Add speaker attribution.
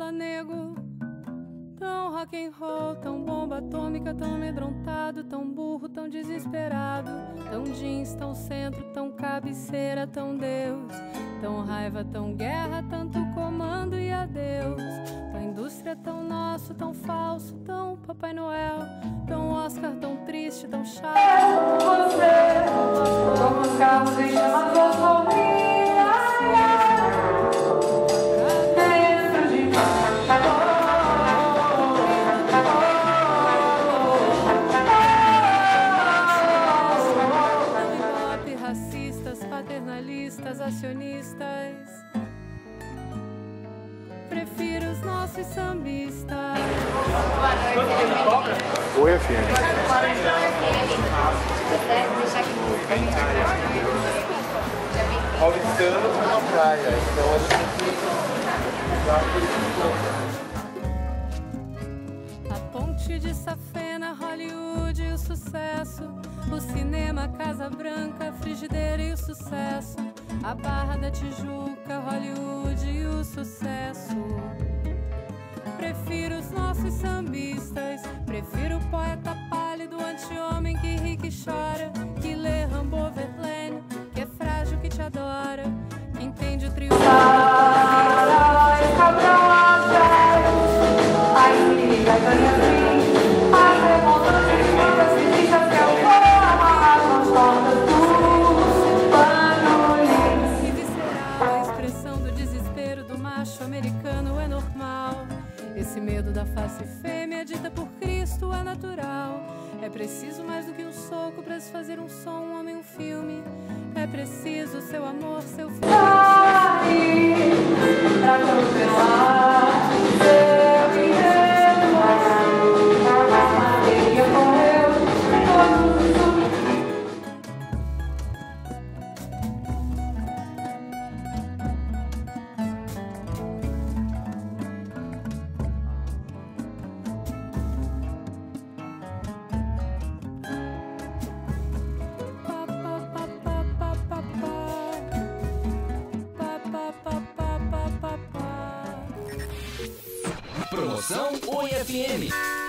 Speaker 1: fala nego. Tão rock and roll, tão bomba atômica, tão amedrontado, tão burro, tão desesperado. Tão jeans, tão centro, tão cabeceira, tão Deus. Tão raiva, tão guerra, tanto comando e adeus. Tão indústria, tão nosso, tão falso, tão Papai Noel. Tão Oscar, tão triste, tão chato.
Speaker 2: Você, como os carros em
Speaker 1: acionistas. Prefiro os nossos sambistas.
Speaker 3: Oi, FM. Paulistano na praia, então a gente tem que
Speaker 1: A ponte de Safena, Hollywood e o sucesso. O cinema, Casa Branca, Frigideira e o sucesso. A Barra da Tijuca, Hollywood e o sucesso. Prefiro os nossos sambistas. Prefiro o poeta pálido, anti-homem que ri que chora. Que lê Rambo Verlaine, que é frágil, que te adora. Que entende o trio.
Speaker 2: Ai,
Speaker 1: macho americano é normal. Esse medo da face fêmea, dita por Cristo, é natural. É preciso mais do que um soco pra se fazer um som, um homem, um filme. É preciso seu amor, seu filho.
Speaker 2: Pra atropelar
Speaker 4: Promoção Oi FM.